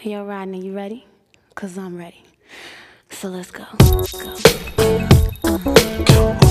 Hey, yo, Rodney, you ready? Cause I'm ready. So let's go. Let's go.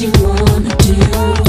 you wanna do.